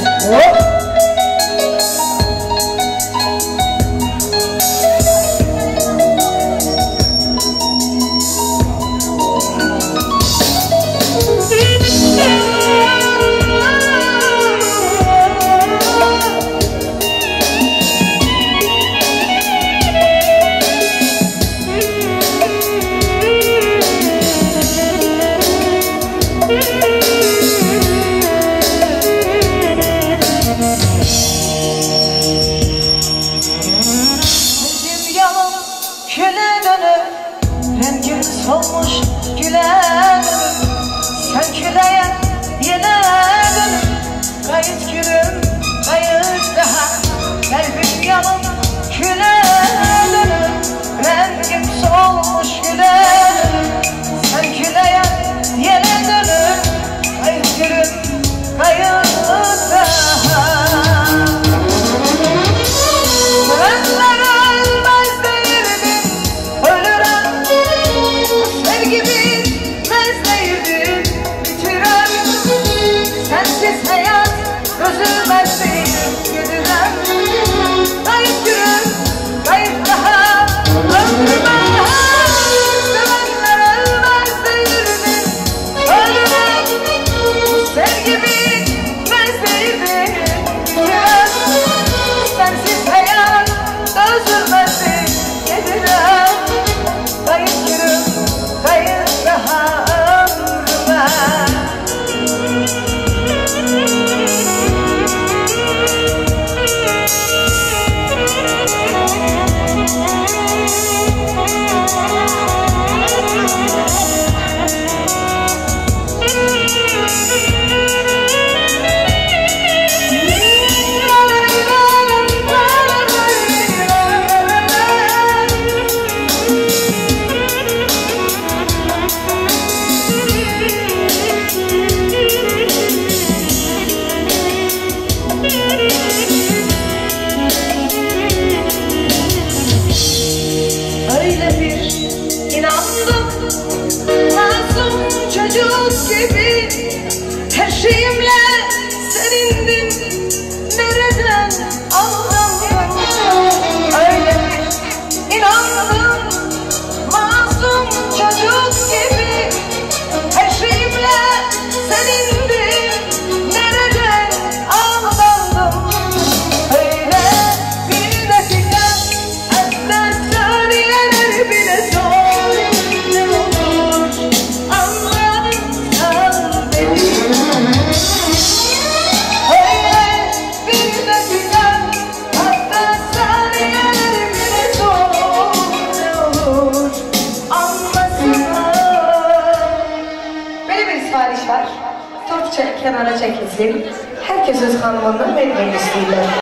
Oh! Çek, kenara çekilsin. Herkes öz hanımından vermeyi istiyorlar.